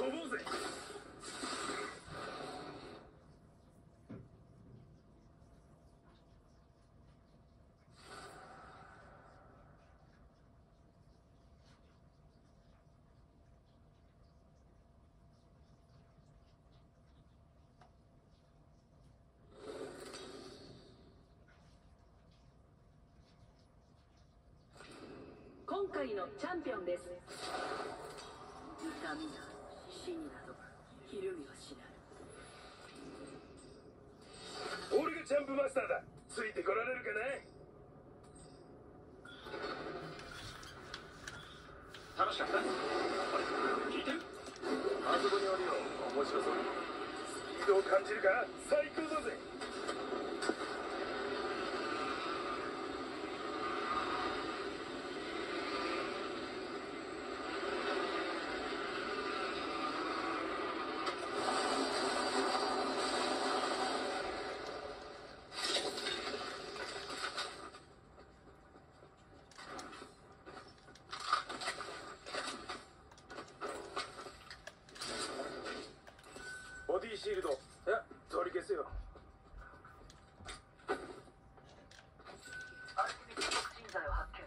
飛ぼうぜ。今回のチャンピオンです。痛みや死になどひるみはしない。俺がジャンプマスターだ。ついてこられるかな？楽しかった？あれ聞いてる？あそこにおるよ面白そうスピードを感じるか最高だぜ。ボディシールド。いや取り消せよ。アルティミック促進剤を発見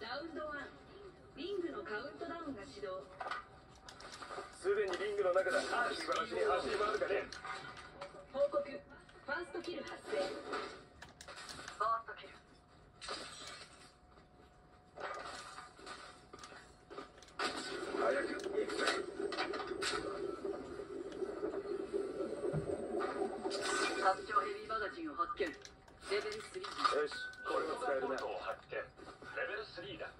ラウンド1リングのカウントダウンが始動すでにリングの中だ。らしに走り回るかね。報告。ファーストキル発生ファーストキル早く行くぜ拡張ヘビーマガジンを発見。レベル3よしこれも使えるな。を発見レベル3だ。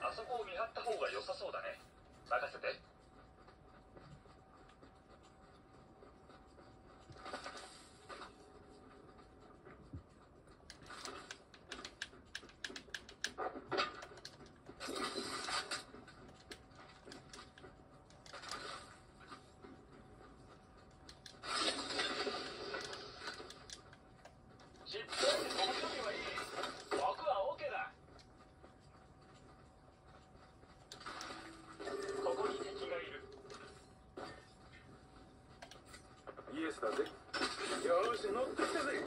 あそこを見張った方が良さそうだね。任せて尻尾で飛ぶ時はいい僕は OK だここに敵がいるースだぜよし乗ってきたぜ。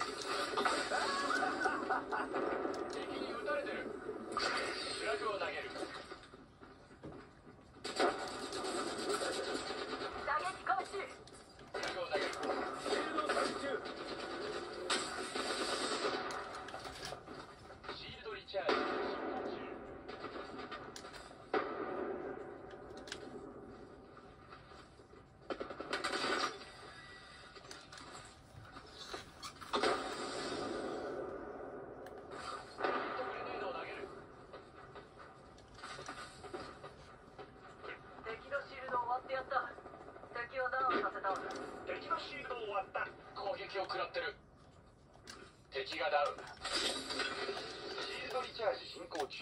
敵がダウンシールドリチャージ進行中。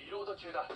リロード中だ。